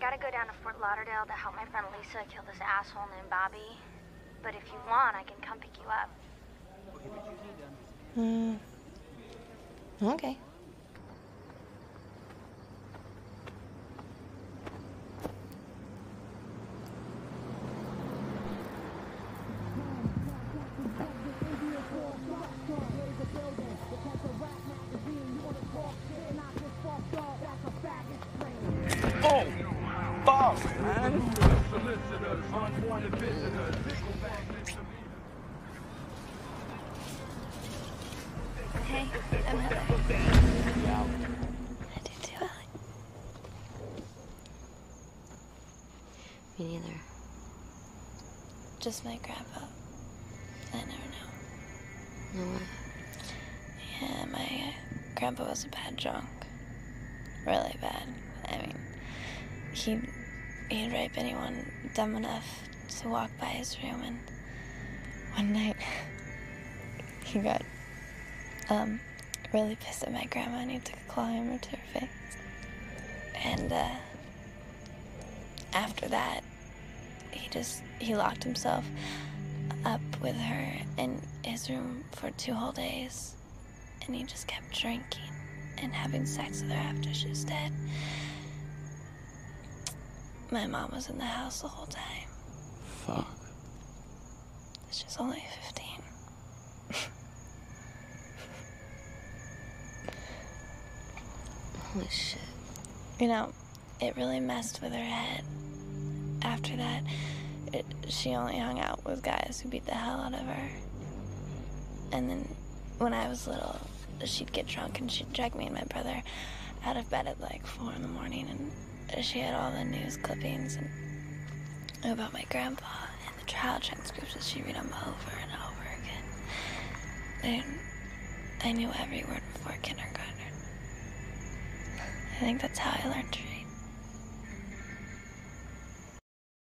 gotta go down to Fort Lauderdale to help my friend Lisa kill this asshole named Bobby. But if you want, I can come pick you up. Hmm. Okay. Boss, man. Hey, I'm. I do too, Alec. Me neither. Just my grandpa. I never know. No way. Yeah, my uh, grandpa was a bad drunk. Really bad. I mean, he'd, he'd rape anyone dumb enough to walk by his room, and one night he got um, really pissed at my grandma and he took a claw hammer to her face. And uh, after that, he just he locked himself up with her in his room for two whole days, and he just kept drinking and having sex with her after she was dead. My mom was in the house the whole time. Fuck. She's only 15. Holy shit. You know, it really messed with her head. After that, it, she only hung out with guys who beat the hell out of her. And then when I was little, she'd get drunk and she'd drag me and my brother out of bed at like four in the morning and she had all the news clippings and about my grandpa and the trial transcripts and she'd read them over and over again. And I knew every word before kindergarten. I think that's how I learned to